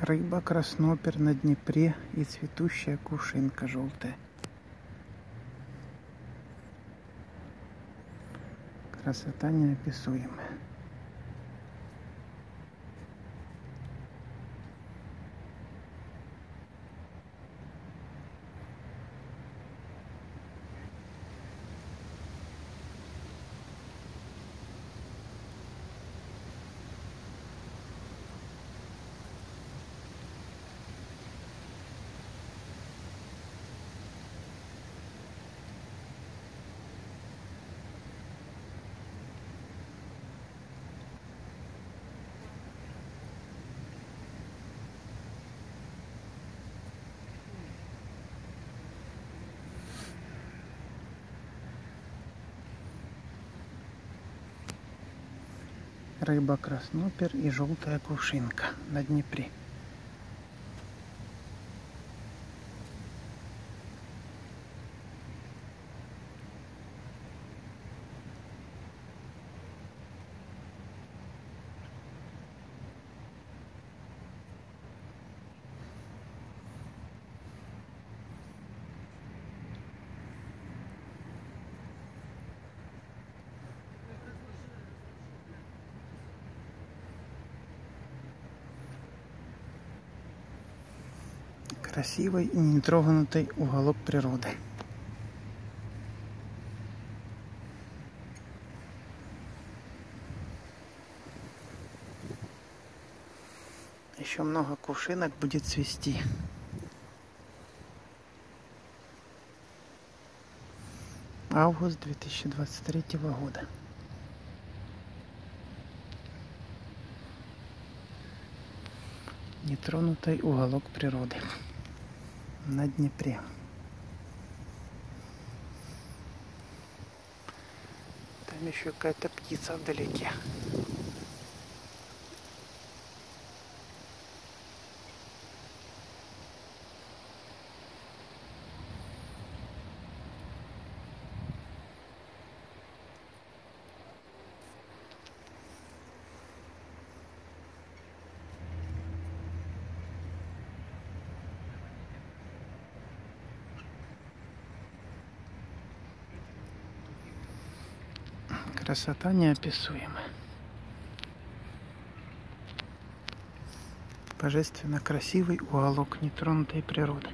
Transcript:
Рыба, краснопер на Днепре и цветущая кувшинка желтая. Красота неописуемая. Рыба краснопер и желтая кувшинка на Днепре. Красивый и нетроганный уголок природы. Еще много кувшинок будет цвести. Август 2023 года. Нетронутый уголок природы на Днепре. Там еще какая-то птица вдалеке. Красота неописуемая. Божественно красивый уголок нетронутой природы.